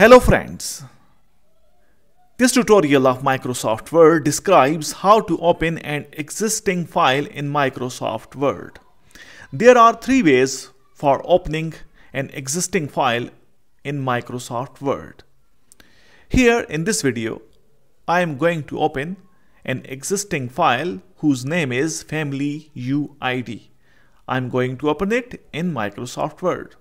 Hello friends. This tutorial of Microsoft Word describes how to open an existing file in Microsoft Word. There are three ways for opening an existing file in Microsoft Word. Here in this video, I am going to open an existing file whose name is family UID. I'm going to open it in Microsoft Word.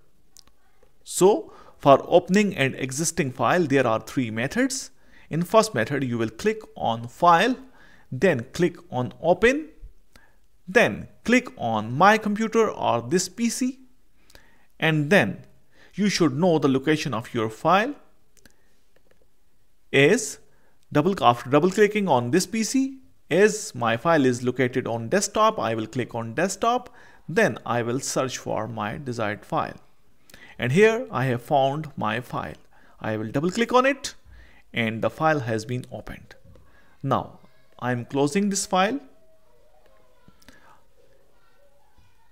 So for opening an existing file, there are three methods. In first method, you will click on File, then click on Open, then click on My Computer or this PC, and then you should know the location of your file is double after double clicking on this PC as my file is located on desktop I will click on desktop then I will search for my desired file and here I have found my file. I will double click on it and the file has been opened. Now I'm closing this file.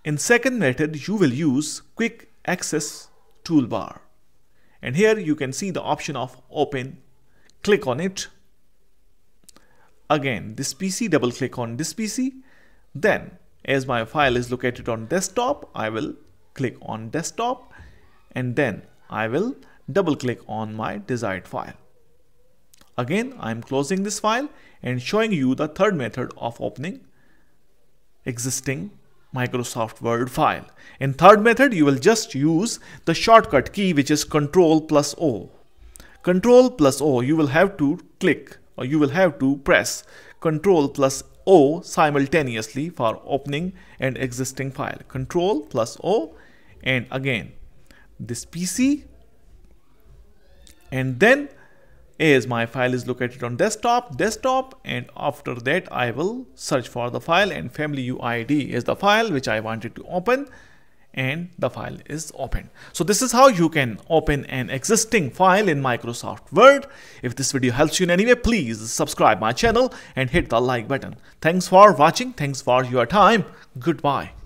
In second method you will use quick access toolbar and here you can see the option of open click on it again this PC double click on this PC then as my file is located on desktop I will click on desktop and then I will double click on my desired file. Again, I'm closing this file and showing you the third method of opening existing Microsoft Word file. In third method, you will just use the shortcut key which is Control plus O. Control plus O, you will have to click or you will have to press Control plus O simultaneously for opening an existing file. Control plus O and again this PC and then as my file is located on desktop desktop and after that I will search for the file and family UID is the file which I wanted to open and the file is open. So this is how you can open an existing file in Microsoft Word. If this video helps you in any way, please subscribe my channel and hit the like button. Thanks for watching. Thanks for your time. Goodbye.